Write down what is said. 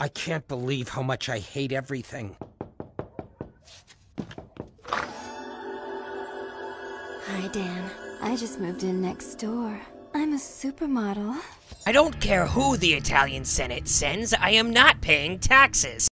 I can't believe how much I hate everything. Hi, Dan. I just moved in next door. I'm a supermodel. I don't care who the Italian Senate sends, I am not paying taxes.